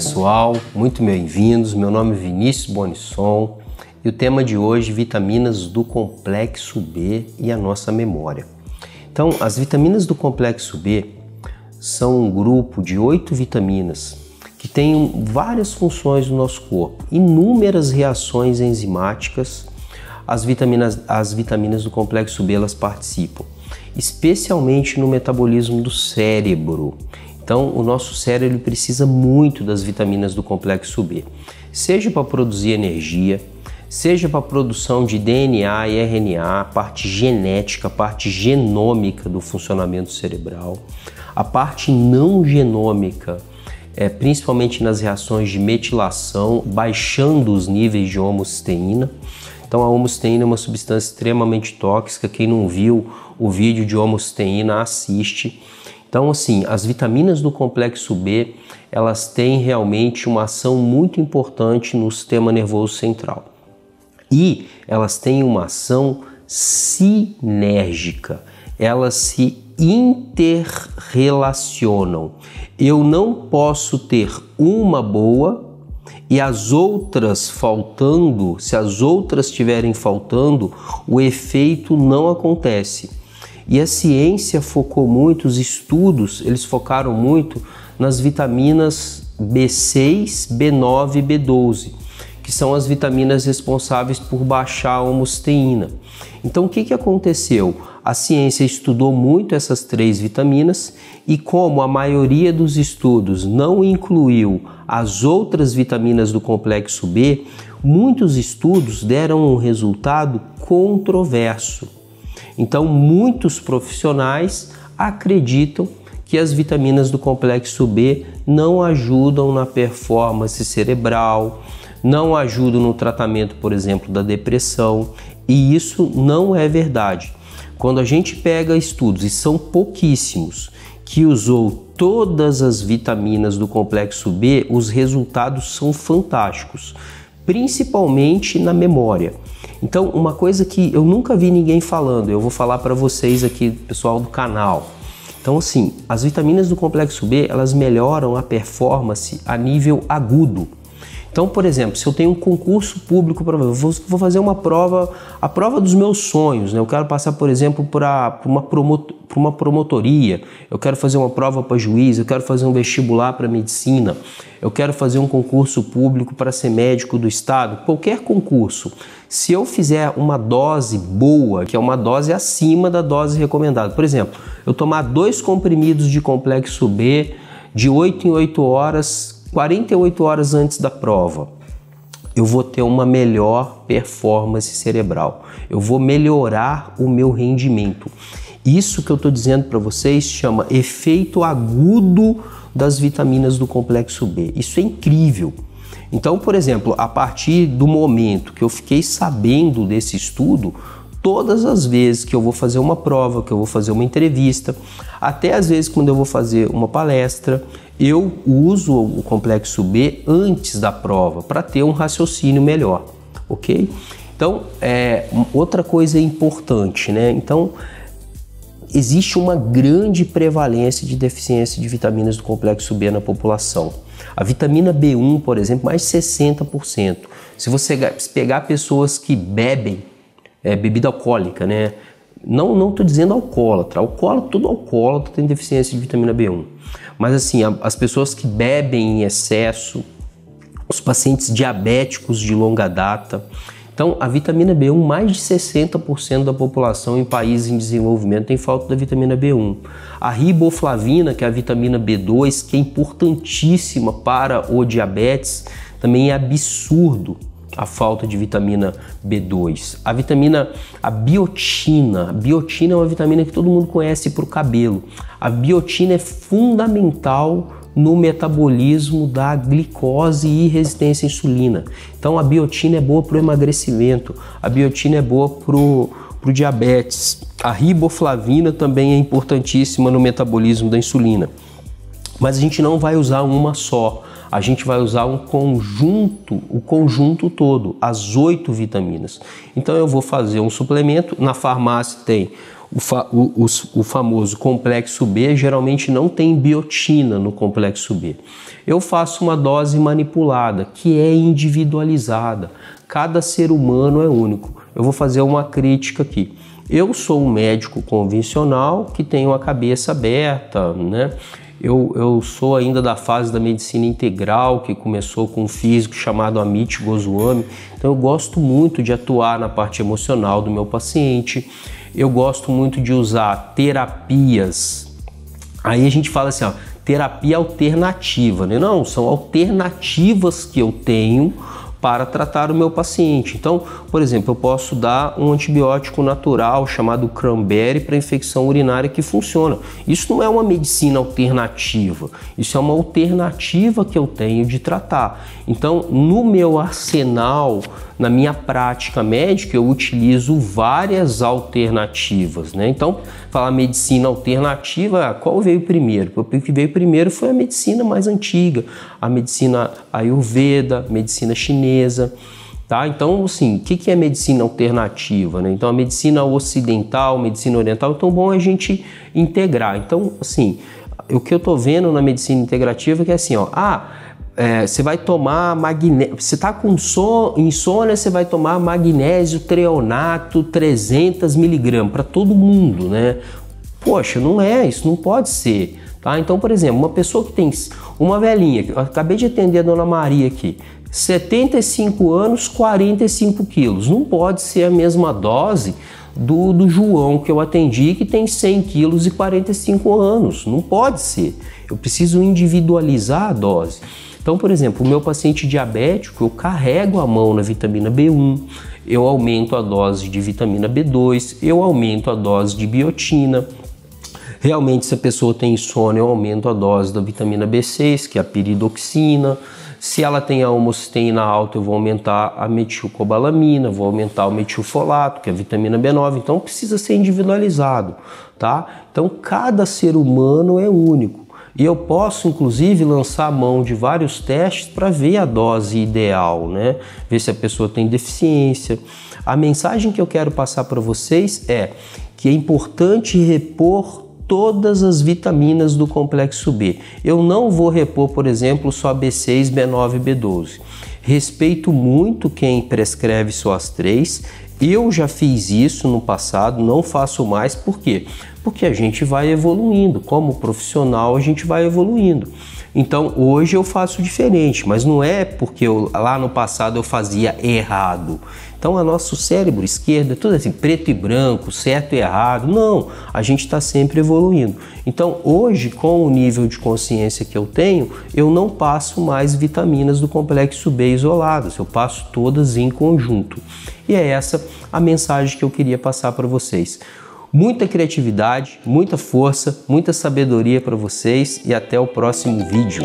pessoal, muito bem-vindos. Meu nome é Vinícius Bonisson e o tema de hoje, vitaminas do complexo B e a nossa memória. Então, as vitaminas do complexo B são um grupo de oito vitaminas que têm várias funções no nosso corpo, inúmeras reações enzimáticas. As vitaminas, as vitaminas do complexo B elas participam, especialmente no metabolismo do cérebro. Então, o nosso cérebro precisa muito das vitaminas do complexo B, seja para produzir energia, seja para produção de DNA e RNA, a parte genética, a parte genômica do funcionamento cerebral, a parte não genômica, é, principalmente nas reações de metilação, baixando os níveis de homocisteína. Então, a homocisteína é uma substância extremamente tóxica. Quem não viu o vídeo de homocisteína, assiste então, assim, as vitaminas do complexo B, elas têm realmente uma ação muito importante no sistema nervoso central. E elas têm uma ação sinérgica. Elas se interrelacionam. Eu não posso ter uma boa e as outras faltando, se as outras estiverem faltando, o efeito não acontece. E a ciência focou muito, os estudos, eles focaram muito nas vitaminas B6, B9 e B12, que são as vitaminas responsáveis por baixar a homocisteína. Então, o que, que aconteceu? A ciência estudou muito essas três vitaminas e, como a maioria dos estudos não incluiu as outras vitaminas do complexo B, muitos estudos deram um resultado controverso. Então, muitos profissionais acreditam que as vitaminas do complexo B não ajudam na performance cerebral, não ajudam no tratamento, por exemplo, da depressão, e isso não é verdade. Quando a gente pega estudos, e são pouquíssimos, que usou todas as vitaminas do complexo B, os resultados são fantásticos, principalmente na memória. Então, uma coisa que eu nunca vi ninguém falando, eu vou falar para vocês aqui, pessoal do canal. Então, assim, as vitaminas do complexo B, elas melhoram a performance a nível agudo. Então, por exemplo, se eu tenho um concurso público para vou, vou fazer uma prova, a prova dos meus sonhos, né? Eu quero passar, por exemplo, para uma, uma promotoria, eu quero fazer uma prova para juiz, eu quero fazer um vestibular para medicina, eu quero fazer um concurso público para ser médico do estado, qualquer concurso. Se eu fizer uma dose boa, que é uma dose acima da dose recomendada, por exemplo, eu tomar dois comprimidos de complexo B de 8 em 8 horas 48 horas antes da prova, eu vou ter uma melhor performance cerebral. Eu vou melhorar o meu rendimento. Isso que eu estou dizendo para vocês chama efeito agudo das vitaminas do complexo B. Isso é incrível. Então, por exemplo, a partir do momento que eu fiquei sabendo desse estudo, todas as vezes que eu vou fazer uma prova, que eu vou fazer uma entrevista, até às vezes quando eu vou fazer uma palestra, eu uso o complexo B antes da prova para ter um raciocínio melhor, ok? Então, é, outra coisa importante, né? Então, existe uma grande prevalência de deficiência de vitaminas do complexo B na população. A vitamina B1, por exemplo, mais de 60%. Se você pegar pessoas que bebem é, bebida alcoólica, né? Não não dizendo alcoólatra. Alcoólatra, todo alcoólatra tem deficiência de vitamina B1. Mas assim, a, as pessoas que bebem em excesso, os pacientes diabéticos de longa data. Então, a vitamina B1, mais de 60% da população em países em desenvolvimento tem falta da vitamina B1. A riboflavina, que é a vitamina B2, que é importantíssima para o diabetes, também é absurdo a falta de vitamina B2. A vitamina, a biotina. A biotina é uma vitamina que todo mundo conhece para o cabelo. A biotina é fundamental no metabolismo da glicose e resistência à insulina. Então a biotina é boa para o emagrecimento, a biotina é boa para o diabetes. A riboflavina também é importantíssima no metabolismo da insulina. Mas a gente não vai usar uma só a gente vai usar um conjunto, o conjunto todo, as oito vitaminas. Então eu vou fazer um suplemento, na farmácia tem o, fa o, o, o, famoso complexo B geralmente não tem biotina no complexo B. Eu faço uma dose manipulada, que é individualizada. Cada ser humano é único. Eu vou fazer uma crítica aqui. Eu sou um médico convencional que tenho a cabeça aberta, né? Eu, eu sou ainda da fase da medicina integral, que começou com um físico chamado Amit Goswami. Então eu gosto muito de atuar na parte emocional do meu paciente. Eu gosto muito de usar terapias. Aí a gente fala assim, ó, terapia alternativa, né? Não, são alternativas que eu tenho para tratar o meu paciente. Então, por exemplo, eu posso dar um antibiótico natural chamado cranberry para infecção urinária que funciona. Isso não é uma medicina alternativa, isso é uma alternativa que eu tenho de tratar. Então, no meu arsenal na minha prática médica eu utilizo várias alternativas, né? Então, falar medicina alternativa, qual veio primeiro? O que veio primeiro foi a medicina mais antiga, a medicina ayurveda, medicina chinesa, tá? Então, assim, o que é medicina alternativa, né? Então, a medicina ocidental, medicina oriental, então bom é a gente integrar. Então, assim, o que eu tô vendo na medicina integrativa é que é assim, ó, ah, é, você vai tomar magnésio. Você está com son, insônia, você vai tomar magnésio treonato 300 miligramas para todo mundo, né? Poxa, não é, isso não pode ser. Tá? Então, por exemplo, uma pessoa que tem uma velhinha, acabei de atender a dona Maria aqui, 75 anos, 45 quilos. Não pode ser a mesma dose do, do João que eu atendi, que tem 100 quilos e 45 anos. Não pode ser. Eu preciso individualizar a dose. Então, por exemplo, o meu paciente diabético, eu carrego a mão na vitamina B1, eu aumento a dose de vitamina B2, eu aumento a dose de biotina. Realmente, se a pessoa tem insônia, eu aumento a dose da vitamina B6, que é a piridoxina. Se ela tem a homocisteína alta, eu vou aumentar a metilcobalamina, vou aumentar o metilfolato, que é a vitamina B9. Então precisa ser individualizado, tá? Então cada ser humano é único. E eu posso, inclusive, lançar mão de vários testes para ver a dose ideal, né? Ver se a pessoa tem deficiência. A mensagem que eu quero passar para vocês é que é importante repor todas as vitaminas do complexo B. Eu não vou repor, por exemplo, só B6, B9 e B12. Respeito muito quem prescreve só as três. Eu já fiz isso no passado, não faço mais, por quê? Porque a gente vai evoluindo, como profissional a gente vai evoluindo. Então hoje eu faço diferente, mas não é porque eu, lá no passado eu fazia errado. Então o nosso cérebro esquerdo é tudo assim, preto e branco, certo e errado. Não, a gente está sempre evoluindo. Então hoje, com o nível de consciência que eu tenho, eu não passo mais vitaminas do complexo B isoladas, eu passo todas em conjunto. E é essa a mensagem que eu queria passar para vocês. Muita criatividade, muita força, muita sabedoria para vocês e até o próximo vídeo.